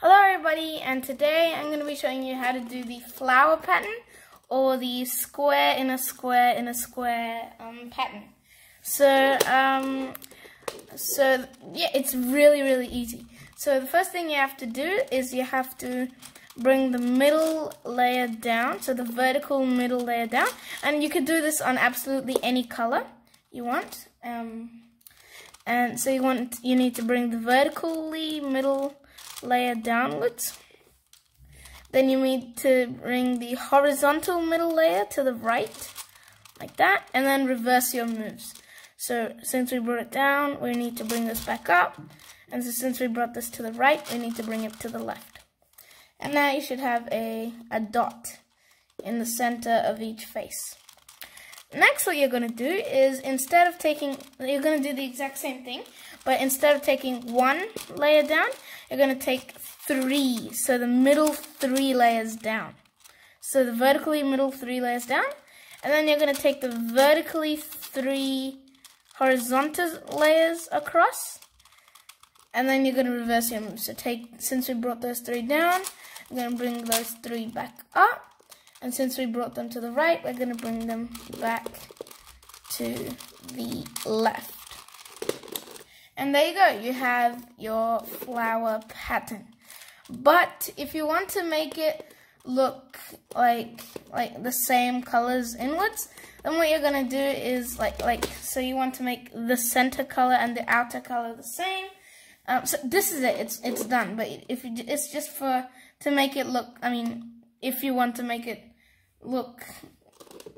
Hello everybody and today I'm going to be showing you how to do the flower pattern or the square in a square in a square um, pattern. So, um, so yeah, it's really really easy. So the first thing you have to do is you have to bring the middle layer down, so the vertical middle layer down, and you could do this on absolutely any color you want. Um, and so you want you need to bring the vertically middle layer downwards. Mm. Then you need to bring the horizontal middle layer to the right, like that, and then reverse your moves. So since we brought it down, we need to bring this back up, and so since we brought this to the right, we need to bring it to the left. And now you should have a, a dot in the center of each face. Next, what you're going to do is instead of taking, you're going to do the exact same thing, but instead of taking one layer down, you're going to take three. So the middle three layers down. So the vertically middle three layers down, and then you're going to take the vertically three horizontal layers across, and then you're going to reverse your move. So take, since we brought those three down, I'm going to bring those three back up, and since we brought them to the right, we're going to bring them back to the left. And there you go, you have your flower pattern. But if you want to make it look like like the same colors inwards, then what you're gonna do is like like so you want to make the center color and the outer color the same. Um, so this is it. It's it's done. But if you, it's just for to make it look. I mean, if you want to make it look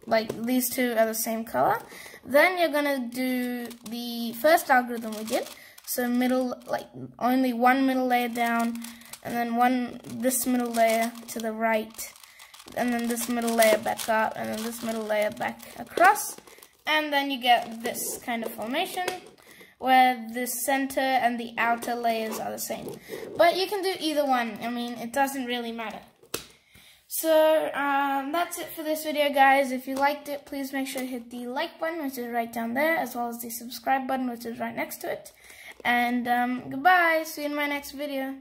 like these two are the same color, then you're gonna do the first algorithm we did. So middle, like only one middle layer down, and then one, this middle layer to the right, and then this middle layer back up, and then this middle layer back across, and then you get this kind of formation where the center and the outer layers are the same. But you can do either one, I mean, it doesn't really matter. So, um, that's it for this video, guys. If you liked it, please make sure to hit the like button, which is right down there, as well as the subscribe button, which is right next to it. And, um, goodbye. See you in my next video.